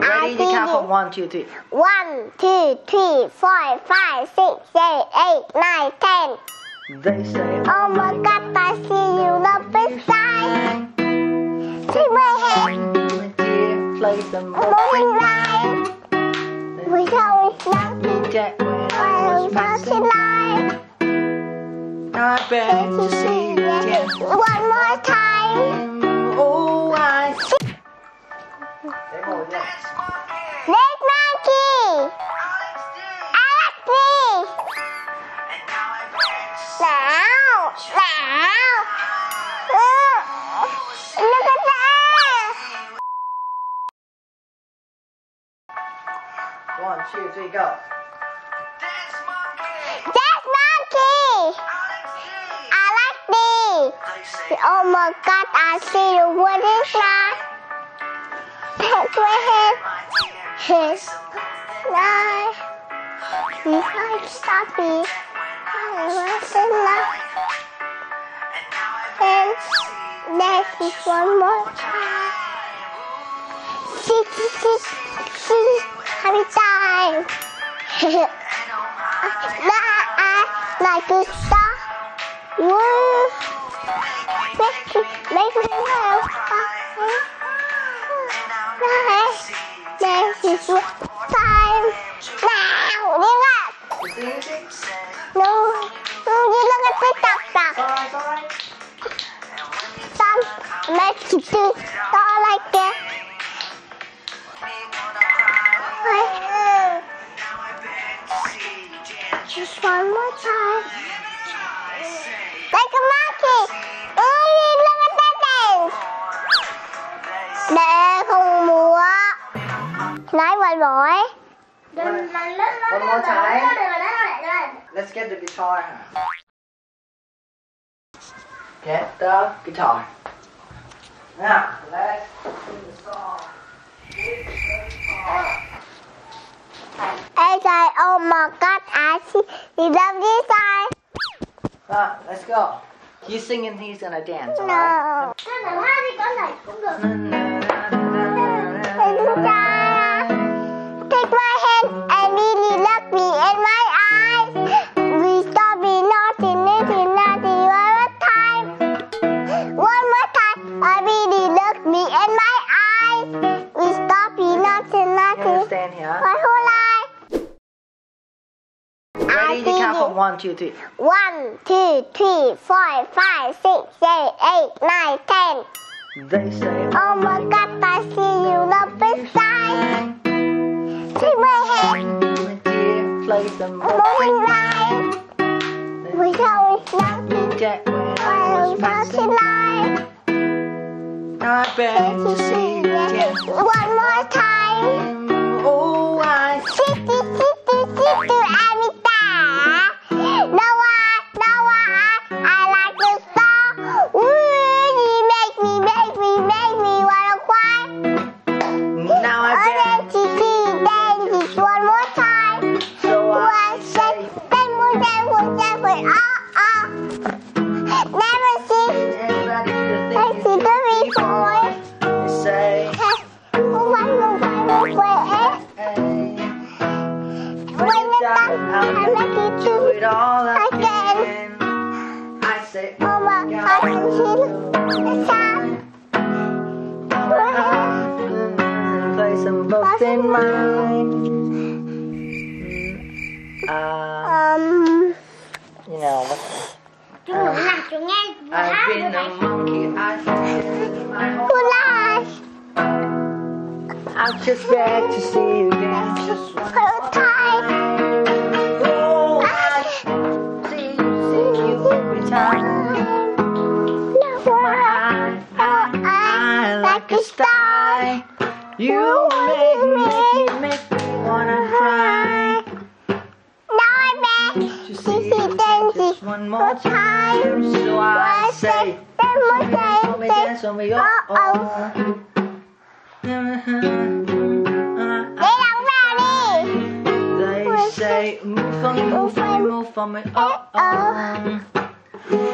Ready to count from one, two, three. One, two, three, four, five, six, seven, eight, nine, ten. They say, Oh my God, I see you love inside. Take my hand, my dear, play some moving line. We always nothing. Jack when I I was was passing passing. line. I beg to see you again. One more time. Nick Nike. Alex me. Now, now. Look at that. One, two, three, go. Monkey. Oh my God, I see. What is that? That's head. His life. Behind Stoppy. I wasn't love. And there is one more time. See, see, see, see, every time. I like a star. Woo. Time. Now, see anything? No, top. Alright, alright. Some make you do all like that. Just one more time. Like a monkey. Nói vội vội. One more time. Let's get the guitar. Get the guitar. Now, let's sing the song. Ê trời, oh my god, I see. Thì đâm đi sai. Ah, let's go. You sing and he's gonna dance, alright? No. My whole life. Ready to count from one, two, three. One, two, three, four, five, six, seven, eight, nine, ten. They say, Oh my God, I see you love inside. Take my hand, dear, play some moving line. We always nothing. Jack when I was was passing passing. I beg to see you again. One more time. Oh, say, Oh my God, I can see the sun. play some books in mine. Uh, Um, you know, what's chú muốn làm chú nghe I've been a monkey, I've been my whole Cô là I just beg to see you again. A star. You make me, make me wanna cry. Now I'm back. To see you just one more time. So I say, show me dancing. dance, me oh Uh-oh. oh. Đi đóng vào đi. They say, move for me, move for me, move for me, oh oh.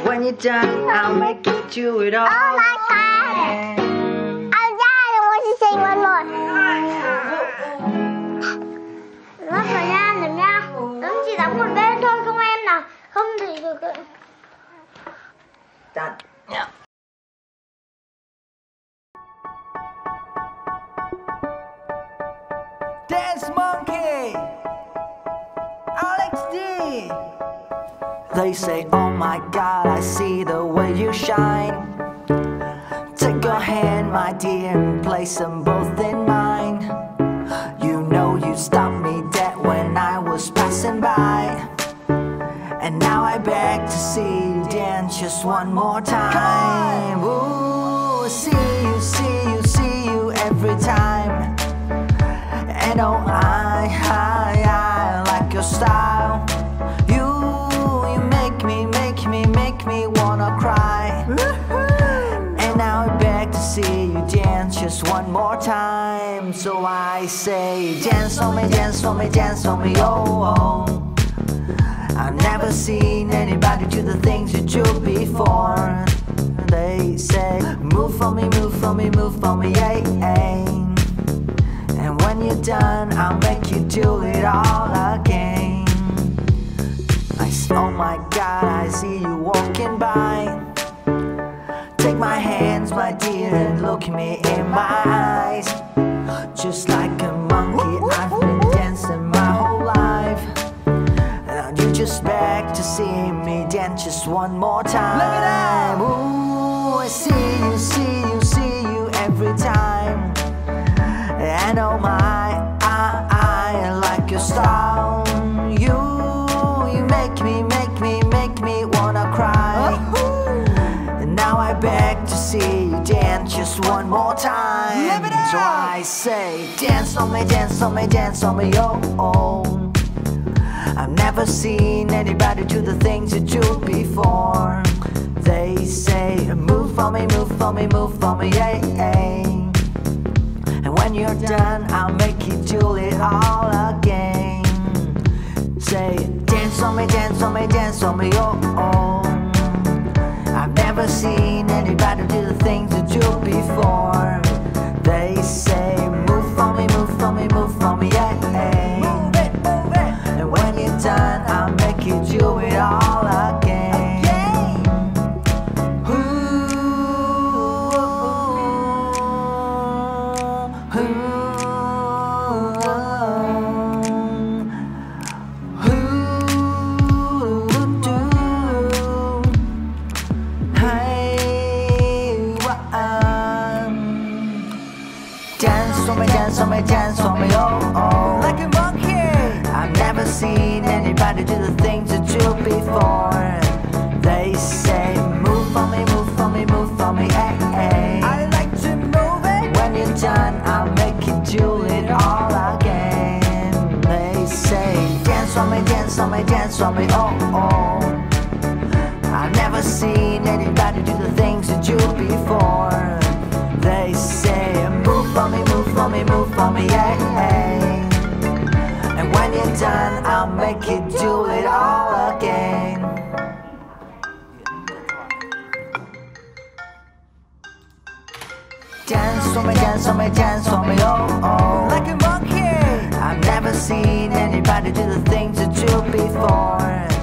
When you're done, I'll make you do it all. Oh my God. Dance Monkey, Alex D. They say, Oh my God, I see the way you shine. Take your hand, my dear, and place them both in mine. You know you stopped me dead when I was passing by. And now I beg to see you dance just one more time. Ooh, see you, see you, see you every time. And oh, dance just one more time. So I say, dance for me, dance for me, dance for me, oh. oh. I've never seen anybody do the things you do before. They say, move for me, move for me, move for me, yeah, yeah. And when you're done, I'll make you do it all again. I oh my God, I see you walking by. Look me in my eyes. Just like a monkey, I've been dancing my whole life. Now you just beg to see me dance just one more time. Look it Ooh, just one more time. Live it So! I say, dance on me, dance on me, dance on me, oh. oh. I've never seen anybody do the things you do before. They say, move for me, move for me, move for me, yeah, yeah. And when you're done, I'll make you do it all again. Say, dance on me, dance on me, dance on me, oh, oh. Seen anybody do the things that you before. Never seen anybody do the things that you do before. They say, move for me, move for me, move for me, hey, hey. I like to move it. When you're done, I'll make you do it all again. They say, dance for me, dance for me, dance for me, oh, oh. I've never seen anybody do the things that you do before. They say, move for me, move for me, move for me, yeah, done, I'll make you do it all again. Dance for me, dance for me, dance for me, oh, oh. Like a monkey. I've never seen anybody do the things you do before.